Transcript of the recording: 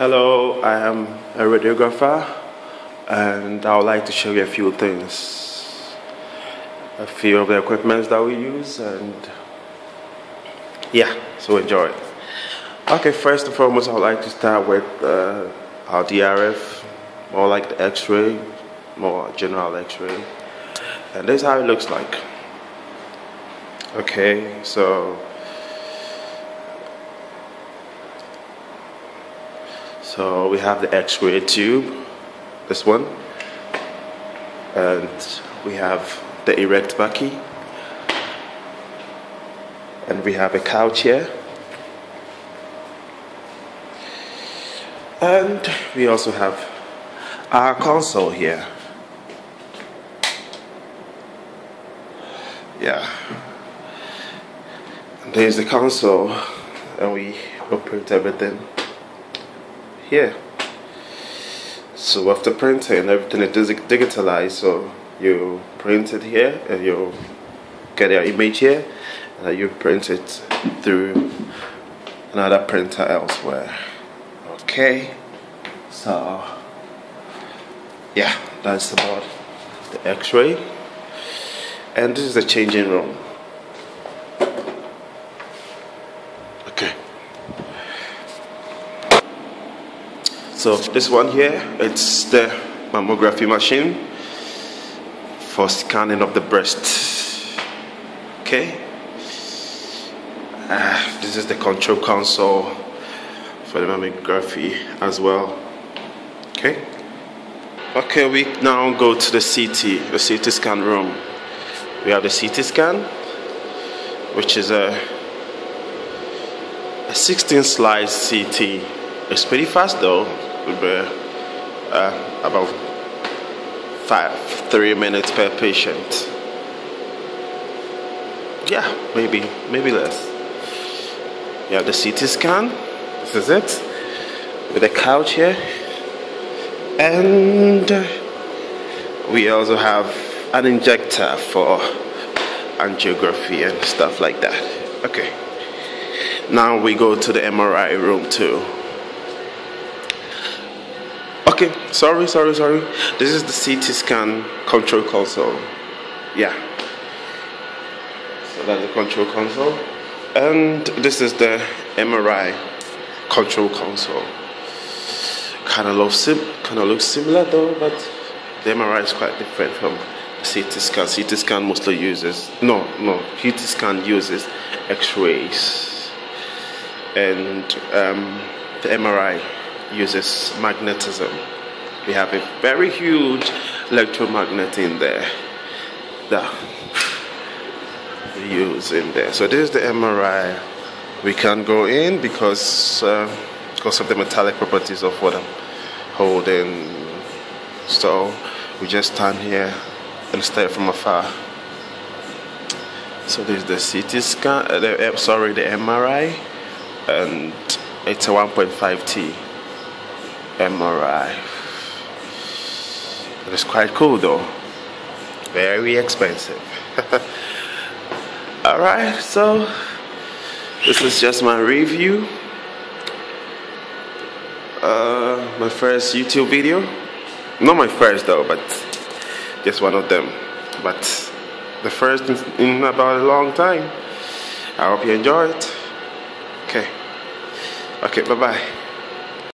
Hello, I am a radiographer and I would like to show you a few things. A few of the equipments that we use and yeah, so enjoy. Okay, first and foremost, I would like to start with uh, our DRF, more like the X-ray, more general X-ray. And this is how it looks like. Okay, so So we have the X-ray tube, this one, and we have the erect Bucky, and we have a couch here, and we also have our console here. Yeah, there's the console, and we operate everything here. So after printing, everything is digitalized. So you print it here, and you get your image here, and you print it through another printer elsewhere. Okay, so yeah, that's about the X-ray, and this is the changing room. So this one here, it's the mammography machine for scanning of the breast. Okay. Uh, this is the control console for the mammography as well. Okay. Okay, we now go to the CT, the CT scan room. We have the CT scan, which is a, a 16 slice CT. It's pretty fast though would be uh, about five, three minutes per patient. Yeah, maybe, maybe less. Have the CT scan. This is it. With a couch here. And we also have an injector for angiography and stuff like that. Okay. Now we go to the MRI room too. Okay, sorry, sorry, sorry. This is the CT scan control console. Yeah. So that's the control console. And this is the MRI control console. Kind of looks sim kind of looks similar though, but the MRI is quite different from the CT scan. CT scan mostly uses no, no. CT scan uses X-rays, and um, the MRI uses magnetism. We have a very huge electromagnet in there that we use in there. So this is the MRI. We can't go in because uh, because of the metallic properties of what I'm holding. So we just stand here and stare from afar. So there's the CT scan, uh, the, uh, sorry, the MRI, and it's a 1.5T. MRI. It's quite cool though. Very expensive. Alright, so this is just my review. Uh, my first YouTube video. Not my first though, but just one of them. But the first in about a long time. I hope you enjoy it. Okay. Okay, bye bye.